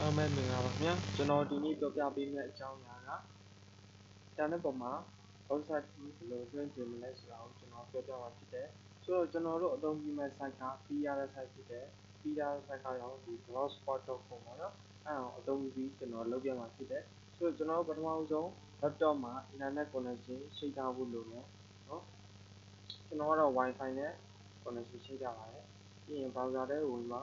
အားမင်္ဂလာပါခင်ဗျာကျွန်တော်ဒီနေ့ပြောပြပေးမယ့်အကြောင်းအရာက internet ပေါ်မှာ website ဘယ်လိုလွှင့်တင်မလဲဆိုတာကိုကျွန်တော်ပြောပြမှာဖြစ်တယ်ဆိုတော့ကျွန်တော်တို့အသုံးပြုမယ့် site က PR site ဖြစ်တယ် PR site ကတော့ဒီ blogspot.com ပေါ့နော်အဲဒါကိုအသုံးပြုပြီးကျွန်တော်လုပ်ပြမှာဖြစ်တယ်ဆိုတော့ကျွန်တော်ပထမဆုံး laptop မှာ internet connection ရှိထားဖို့လိုမယ်နော်ကျွန်တော်ကတော့ wifi နဲ့ connection ရှိထားပါတယ်ပြီးရင် browser ထဲဝင်ပါ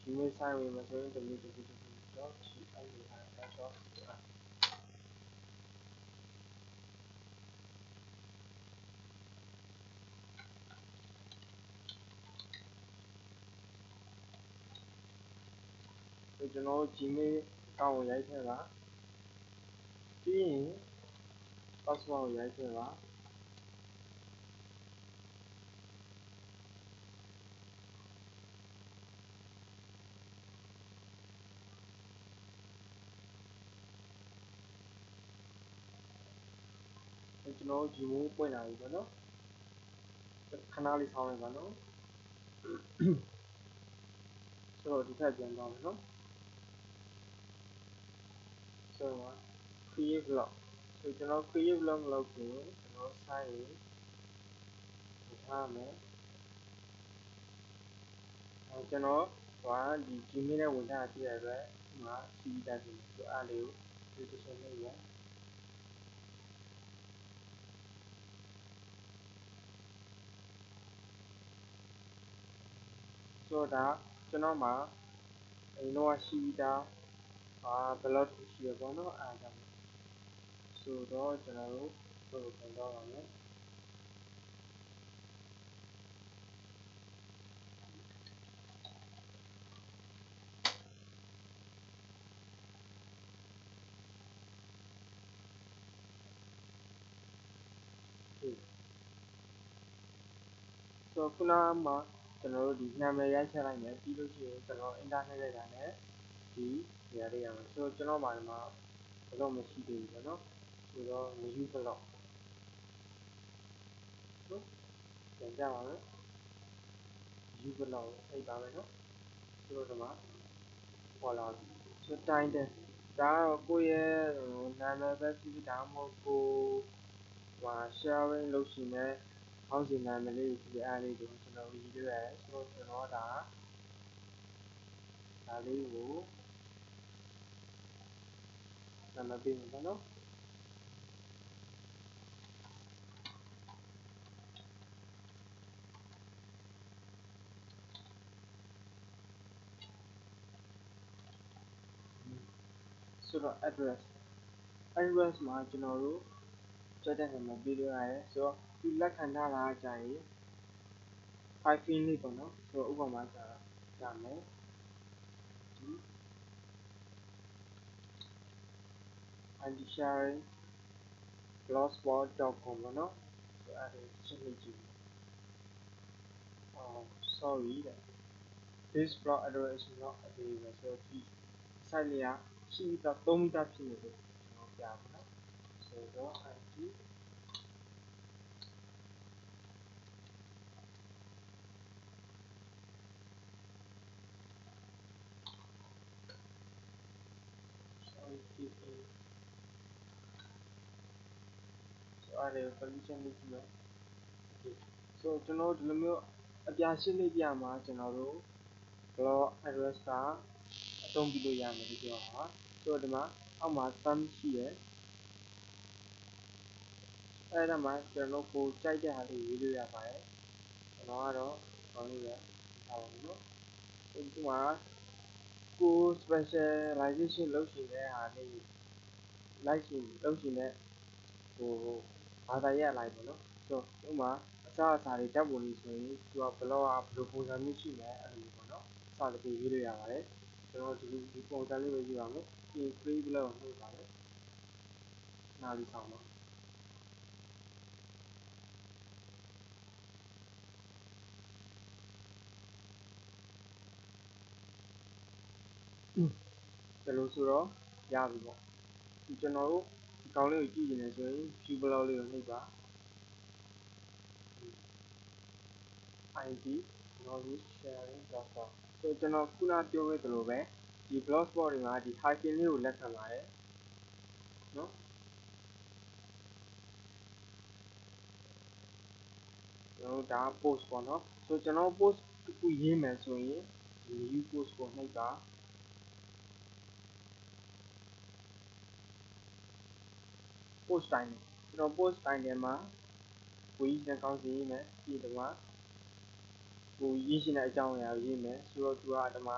ဖောင်းရပါပြီဆိုတော့ကျွန်တော်တို့ဘယ်နေရာမှာမဆိုပေါ့နော်ကျွန်တော်တို့လုပ်ပြီးမယ်ဆိုရင် register လုပ်ရတယ်ဆိုတော့ကျွန်တော်တို့ Gmail ကို sign ဝင်ထားလိုက်ပါမယ် Gmail sign ဝင်မယ်ဆိုရင် www.gmail.com ကျွန်တော်တို့ Gmail အကောင့်ကိုရိုက်ထည့်ပါပြီးရင် password ကိုရိုက်ထည့်ပါ ကျွန်တော်တို့ Gmail ပွင့်လာပြီပေါ့နော်ခဏလေးဆောင်းလိုက်ပါနော်ဆိုတော့ဒီထက်ပြန်သွားမယ်နော်ဆိုတော့ create blog ဆိုကျွန်တော် create blog လုပ်ပြီးကျွန်တော် site ကိုထားမယ်အဲကျွန်တော်ဟိုဒီ Gmail နဲ့ဝင်ထားပြရတဲ့အတွက်ဒီမှာ CV တက်ပြီဆိုအားလေးကို registration လုပ်ရ ဆိုတော့ကျွန်တော်မှာအရင်တော့ရှိပြီးသားအာဘလော့ရှိရပေါ့နော်အားကြောင့်ဆိုတော့ကျွန်တော်တို့ဘယ်လိုပြန်တော့ပါမလဲဆိုတော့ခုနမှာ ကျွန်တော်တို့ဒီနာမည်ရိုက်ချက်လိုက်မယ်ပြီးလို့ရှိရင်ကျွန်တော် internet ရိုက်တာနဲ့ဒီနေရာလေးရမယ်ဆိုတော့ကျွန်တော်မှာဒီမှာဘလော့မရှိသေးဘူးပေါ့နော်ဆိုတော့ new block နော်ပြန်ကြပါမယ် new block ကိုအိတ်ပါမယ်နော်ဆိုတော့ဒီမှာပေါ်လာပြီဆိုတိုင်းတဲ့ဒါတော့ကိုယ့်ရဲ့နာမည်ပဲဖြစ်ဖြစ်ဒါမှမဟုတ်ကိုဟို sharing လုပ်ရှင်တဲ့ ဟောင်းစီနာမည်လေးဖြစ်ဖြစ်အားလေးကိုကျွန်တော်ရေးပြရတယ်ဆိုတော့ကျွန်တော်ဒါဒါလေးကိုနာမည်ပေးမယ်နော်ဆိုတော့ address address မှာကျွန်တော်တို့ကြက်တဲ့နာမည်ပေးလို့ရတယ်ဆိုတော့ ဒီလက်ခံထားတာကြာရင် hyphen လေးပေါ့နော်ဆိုတော့ဥပမာကြာကြာမယ်ဒီ id sharing blogspot.com ပေါ့နော်ဆိုအဲ့ဒါချက်လိုက်ကြည့်အော် sorry this blog address is not available so please site လေးကရှိပြီးတော့3မီတာဖြစ်နေလို့ကျွန်တော်ပြပါမယ်ဆိုတော့ id keeping ဆို အဲ့ဒါ permission လေးကြည့်မယ်ဆိုကျွန်တော်ဒီလိုမျိုးအပြာရှင်းလေးပြမှာကျွန်တော်တို့ blog address ကအသုံးပြုလို့ရမယ်လို့ပြောတာဆိုတော့ဒီမှာအောက်မှာ thumb ရှိရယ်အဲ့ဒါမှကျွန်တော်ကိုကြိုက်တဲ့ဟာလေးရေးလို့ရပါတယ်ကျွန်တော်ကတော့ကောင်းလေးပဲထားပါမယ်နော်ဒီမှာကို specialization လုပ်ရှင်တဲ့ဟာလေးလိုက်ရှင်လုပ်ရှင်တဲ့ဟို ဘာသာရပ်လိုက်ပေါ့နော်ဆိုတော့ဥမာအစားအစာတွေဓာတ်ပုံတွေဆိုရင်သူကဘလော့ကဘယ်လိုပုံစံမျိုးရှိလဲအဲ့လိုပေါ့နော်စသဖြင့်ရေးလို့ရပါတယ်ကျွန်တော်ဒီဒီပုံစံလေးပဲကြည့်ပါမယ်ပြင် free blog ကိုနှိပ်ပါမယ်နားလေးဆောင်ပါဒီလိုဆိုတော့ရပြီပေါ့ဒီကျွန်တော်တို့ဒီ ကောင်းလေးကိုကြည့်နေတယ်ဆိုရင် view blog လေးကိုနှိပ်ပါ id knowledge sharing platform ဆိုကျွန်တော်ခုနပြောခဲ့သလိုပဲဒီ blogspot တွေမှာဒီ hyphen လေးကိုလက်ခံပါတယ်နော်ကျွန်တော်ဒါ post ပေါ့နော်ဆိုကျွန်တော် post တစ်ခုရေးမယ်ဆိုရင်ဒီ new post ကိုနှိပ်ပါ post time ကျွန်တော် post time ထဲမှာကိုကြီးစံကောင်းစီရေးမယ်ပြီးတော့ကိုရေးရှင်တဲ့အကြောင်းအရာကိုရေးမယ်ဆိုတော့သူကအတမ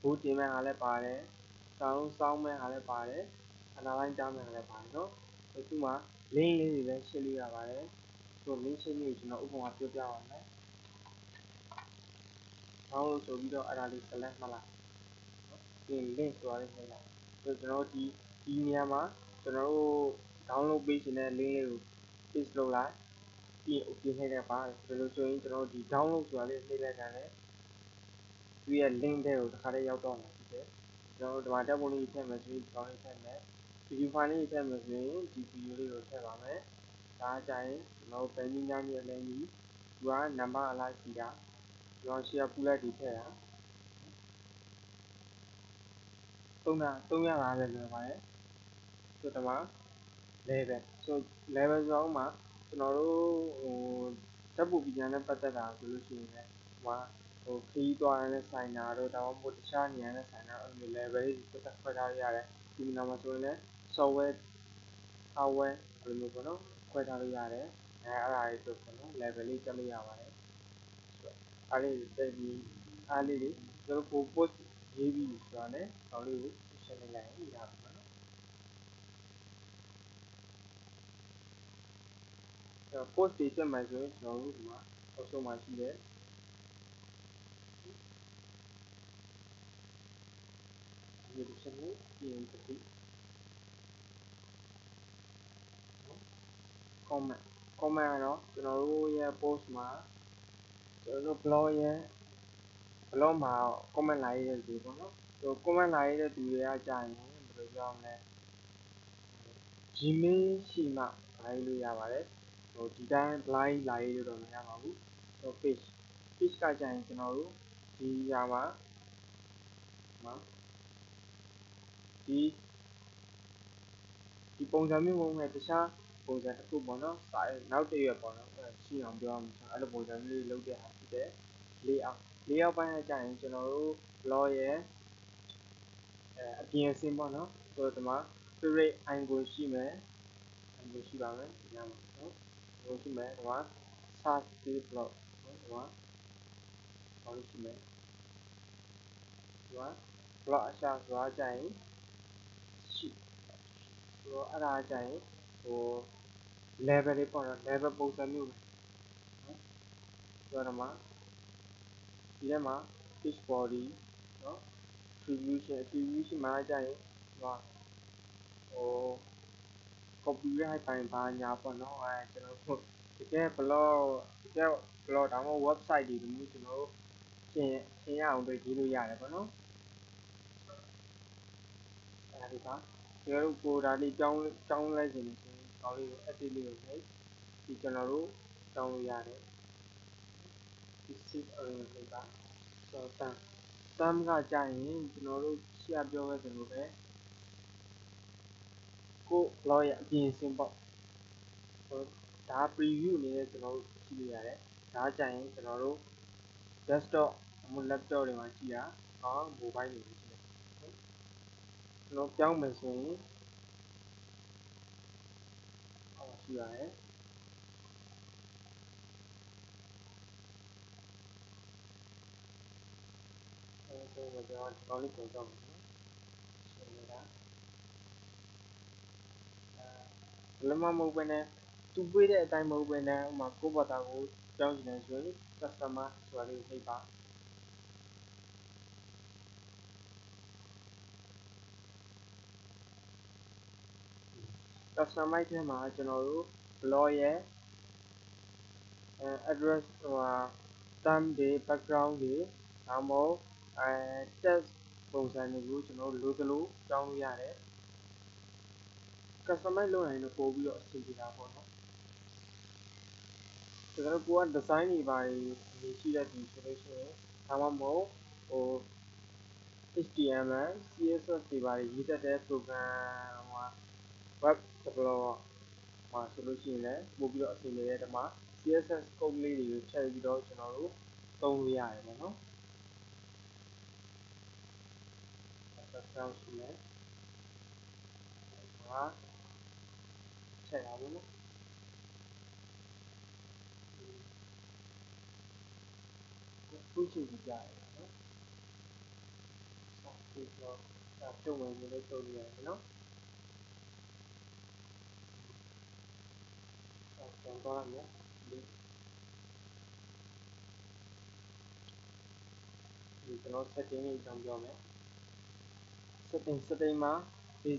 ဘိုးတင်မဲ့ဟာလည်းပါတယ်ဆောင်းစောင်းမဲ့ဟာလည်းပါတယ်အနာလိုင်းကြားမဲ့ဟာလည်းပါတယ်နော်သူမှာ link လေးတွေလည်းရှင်းလို့ရပါတယ်ဆိုတော့ link ရှင်းလေးကိုကျွန်တော်ဥပမာပြောပြပါမယ်ဆောင်းလို့ဆိုပြီးတော့အဲ့ဒါလေး select မှလိုက်နော်ပြီး link ဆိုတာလေးနှိပ်လိုက်ဆိုတော့ကျွန်တော်ဒီဒီနေရာမှာကျွန်တော်တို့ download ပေးခြင်းတဲ့ link လေးကို paste လုပ်လိုက်ပြီး okay နှိပ်လိုက်ပါဒီလိုဆိုရင်ကျွန်တော်ဒီ download ဆိုတာလေးနှိပ်လိုက်တာနဲ့သူရဲ့ link တွေကိုတစ်ခါတည်းရောက်တော့မှာဖြစ်တယ်ကျွန်တော်တို့ဒီမှာတက်ပုံလေးထည့်မယ်ဆိုရင်ဒီကောင်လေးထည့်မယ် video file လေးထည့်မယ်ဆိုရင်ဒီ video လေးကိုထည့်ပါမယ်ဒါကြရင်ကျွန်တော်တို့ဘယ်နည်းများနည်းလဲနည်းသူက number အလိုက်ရှိတာကျွန်တော် share ပူလိုက်ဒီထည့်တာ300 350လွယ်ပါတယ်ဆိုတော့ဒီမှာ level ဆို level ဆိုတော့မှာကျွန်တော်တို့ဟိုဓာတ်ပုံပညာနဲ့ပတ်သက်တာဆိုလို့ရှိရင်လည်းဟိုဟိုခီးသွားတဲ့ဆိုင်တာတို့ဒါမှမဟုတ်တခြားနေရာနဲ့ဆိုင်တာအဲ့လို level လေးပတ်သက်ခွဲထားရရတယ်ဒီနာမှာဆိုရင်လည်း software hardware အဲ့လိုမျိုးပေါ့နော်ခွဲထားလို့ရတယ်အဲအဲ့ဒါလေးဆိုပေါ့နော် level လေးတက်လို့ရပါတယ်အဲ့လေးတက်ပြီးအားလေးတွေကျွန်တော် post ရေးပြီးဆိုတာနဲ့ကောင်းလေးကိုရှင်းနေလိုက်ရင်ရပါမယ် post တွေတက်မှဆိုရင်ကျွန်တော်တို့ဒီမှာအောက်ဆုံးမှာရှိတယ် education ကိုပြင်ပြီး comment comment ကတော့ကျွန်တော်တို့ရဲ့ post မှာကျွန်တော်တို့ blog ရဲ့ blog မှာ comment လာရတဲ့သူပေါ့နော်ဟို comment လာရတဲ့သူတွေကကြာရင်ဘယ်လိုပြောမလဲ Gmail ရှိမှလာလို့ရပါတယ် ဟိုဒီတိုင်း blind လာရတော့မရပါဘူးဟို page page ကကြာရင်ကျွန်တော်တို့ဒီຢာမှာမှာဒီဒီပုံစံမျိုးမဟုတ်နဲ့တခြားပုံစံတစ်ခုပေါ့နော်စာရဲနောက်တစ်ရွက်ပေါ့နော်ရှင်းအောင်ပြောရမှာဆိုအဲ့လိုပုံစံမျိုးလေးလုပ်တဲ့ဟာဖြစ်တဲ့ layout layout ပိုင်းကကြာရင်ကျွန်တော်တို့ blog ရဲ့အဲအပြင်အစင်းပေါ့နော်ဆိုတော့ဒီမှာ favorite icon ရှိမယ် icon ရှိပါမယ်ဒီမှာ နော်ဒီရှိမယ်ဒီမှာ search field blog နော်ဒီမှာဘာလို့ရှိမယ်ဒီမှာ blog အရှာဆိုတာ copyright ပိုင်းဘာညာပေါ့နော်အဲကျွန်တော်တို့တကယ် blog တကယ် blog ဒါမှမဟုတ် website တွေဒီမျိုးကျွန်တော်တို့ရှင်းရှင်းရအောင်တွေ့ရေးလို့ရတယ်ပေါ့နော်အဲဒီပါကျွန်တော်တို့ကိုဒါလေးကြောင်းကြောင်းလိုက်ခြင်းဆိုရင်ကောင်းလေးကို edit လေးကိုနှိပ်ဒီကျွန်တော်တို့ကြောင်းလို့ရတယ်ဒီ save arrange လေးပါဆိုတော့တန်းတန်းကကြာရင်ကျွန်တော်တို့ရှေ့ပြောခဲ့သလိုပဲ ကို blog ရဲ့အပြင်စင်ပေါ့ဒါ preview အနေနဲ့ကျွန်တော်တို့ကြည့်လို့ရတယ်ဒါကြရင်ကျွန်တော်တို့ desktop အမှု laptop တွေမှာကြည့်တာဟော mobile တွေမှာကြည့်တယ်ကျွန်တော်ပြောင်းမယ်ဆိုရင်ဟောရှိရတယ်အဲဆိုတော့ကျွန်တော်ဒီကောင်းလေးပြန်ကြောက်မယ်နော်ရှင်းနေတာ လမမဟုတ်ဘဲနဲ့သူပြေးတဲ့အတိုင်းမဟုတ်ဘဲနဲ့ဥမာကိုယ့်ဘာသာကိုကြောင်းကျင်တယ်ဆိုရင် customer ဆိုတာလေးကိုနှိပ်ပါကစတမိုက်ထဲမှာကျွန်တော်တို့ blog ရဲ့ address ဟိုဟာ thumb တွေ background တွေဒါမှမဟုတ်အဲ text ပုံစံတွေကိုကျွန်တော်တို့လိုသလိုကြောင်းလို့ရတယ် customize လုပ်နိုင်တော့ပို့ပြီးတော့အဆင်ပြေတာပေါ့နော်ကျွန်တော်တို့ကိုက design တွေပါနေရှိတဲ့ဒီဆိုလို့ရှိရင်ဒါမှမဟုတ်ဟို HTML CSS တွေပါရေးတတ်တဲ့ program ဟို web developer မှာဆိုလို့ရှိရင်လည်းပို့ပြီးတော့အဆင်ပြေတဲ့ဒီမှာ CSS code လေးတွေကိုထည့်ပြီးတော့ကျွန်တော်တို့သုံးလို့ရတယ်ပေါ့နော် background ရှိမယ်ဟာထည့်တာပေါ့နော်ခုချိန်ကြရတယ်နော်ဆက် ပြီးတော့ဒါပြုတ်ဝင်နေလို့သုံးရတယ်နော်ဆက်ပြန်သွားမယ်ဒီ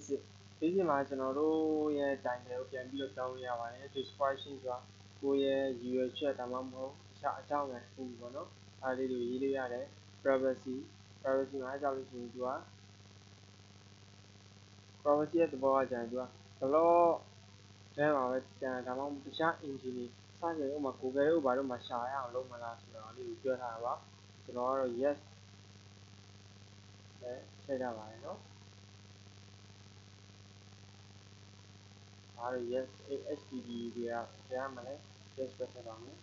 ကျွန် တော် setting လေးအကြောင်းပြောမယ် setting setting မှာ basic basic မှာကျွန်တော်တို့ရဲ့ title ကိုပြန်ပြီးတော့ကြောင်းလို့ရပါတယ် description ဆိုတာကိုယ့်ရဲ့ရည်ရွယ်ချက်ဒါမှမဟုတ်အခြားအကြောင်းအရာတစ်ခုပေါ့နော်အားလေးတွေရေးလို့ရတယ် privacy privacy မှာကြောက်လို့ရှိရင်သူက privacy ရဲ့သဘောကကျရင်သူကဘလော့ထဲမှာပဲကျန်ဒါမှမဟုတ်တခြား engine တွေစကြဥပမာ Google တို့ဘာတို့မှာရှာရအောင်လုပ်မလားဆိုတော့လေးကိုပြောထားတာပါကျွန်တော်ကတော့ yes ပဲထည့်ကြပါတယ်နော် အားရ yes http တွေကကြားမှာလဲ yes ပဲထည့်ပါမယ်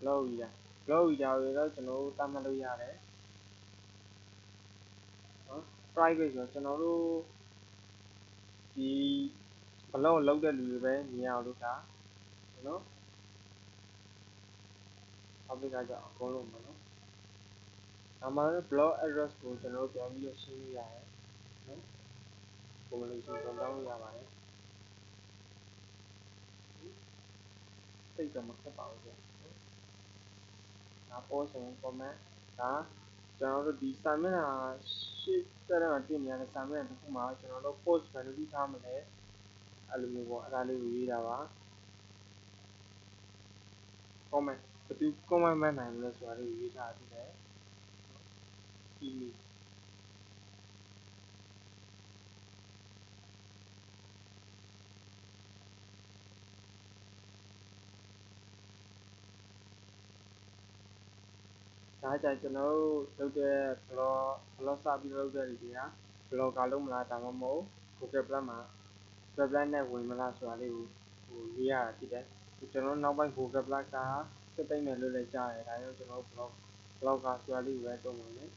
blog reader blog reader တွေတော့ကျွန်တော်တို့တတ်မှတ်လို့ရတယ်နော် private ဆိုတော့ကျွန်တော်တို့ဒီ blog လောက်တဲ့လူတွေပဲမြင်အောင်လုပ်တာနော် public ကကြောင့်အကုန်လုံးပါနော်ဒါမှလည်း blog address ကိုကျွန်တော်တို့ပြန်ပြီးတော့ရှင်းလို့ရတယ်နော် ပုံလေးရှင်းပြန်တောင်းလို့ရပါတယ်စိတ်တော့မခက်ပါဘူးဗျဒါ post and comment ဒါကျွန်တော်တို့ဒီစာမျက်နှာရှစ်တက်တဲ့မှာတွေ့နေရတဲ့စာမျက်နှာတစ်ခုမှာကျွန်တော်တို့ post ဘယ်လိုလုပ်ထားမလဲအဲ့လိုမျိုးပေါ့အဲ့ဒါလေးကိုရေးတာပါ comment ဘယ်သူ comment မှတ်နိုင်မလဲဆိုတာလေးကိုရေးထားပြီးတယ် email ဒါကြကျွန်တော်တို့လုပ်တဲ့ blog blog စပြီးလုပ်တဲ့လူတွေက blogger လုံးမလားဒါမှမဟုတ် Google Plus မှာ Google Plus နဲ့ဝင်မလားဆိုတာလေးကိုဟိုရေးရတာဖြစ်တယ်ကျွန်တော်နောက်ပိုင်း Google Plus ကစက်သိမ့်မယ်လို့လည်းကြားတယ်ဒါကြောင့်ကျွန်တော် blog blogger ဆိုတာလေးကိုပဲတုံးဝင်တယ်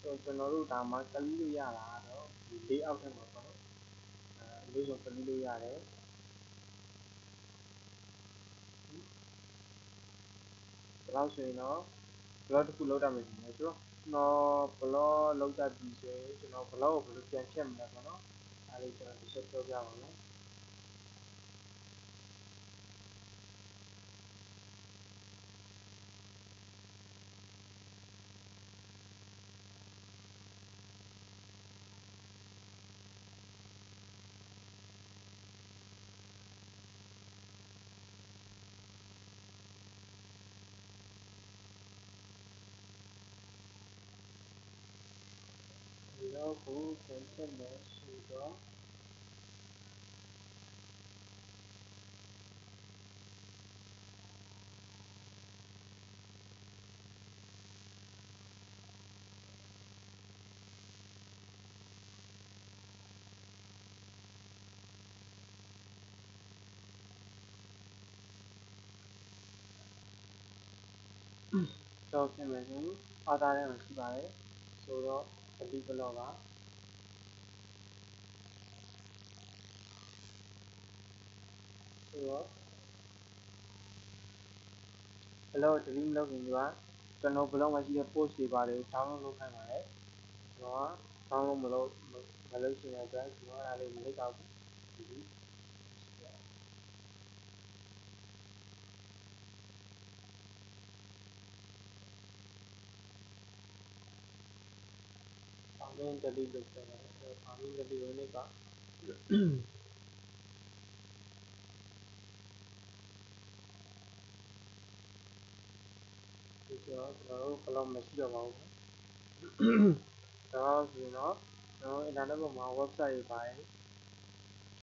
ဆိုကျွန်တော်တို့ဒါမှကလီလို့ရတာတော့ဒီ layout ထဲမှာပေါ့နော်အဲလို့ဆိုကလီလို့ရတယ်ဘယ် လောက်ဆိုရင်တော့ blog တစ်ခုလောက်တာမယ်ဆိုတော့ကျွန်တော် blog လောက်တာပြီဆိုရင်ကျွန်တော် blog ကိုဘယ်လိုပြန်ဖြတ်မလဲပေါ့နော်အဲလေးကျွန်တော်တစ်ချက်ပြောပြပါမယ် တော့ကိုပြန်ချက်မယ်ဆိုတော့တော့ပြင်မယ်ဆိုရင်အာသာထဲမှာရှိပါ တယ်ဆိုတော့ပတိဘလော့ပါဆိုတော့ဘလော့ delete လုပ်ရင်ကကျွန်တော်ဘလော့မှာရှိတဲ့ post တွေပါတယ် download လုပ်ခိုင်းပါတယ်ကျွန်တော်က download မလုပ်မလုပ်ချင်တဲ့အတွက်ကျွန်တော်အားလေးမလုပ်တော့ဘူး farming daily လို့ပြောတယ်အဲ farming daily ကိုနေ့ကဒီတော့ကျွန်တော်တို့ဘ လော့မရှိတော့ပါဘူးဒါတော့ဆိုရင်တော့ကျွန်တော် internet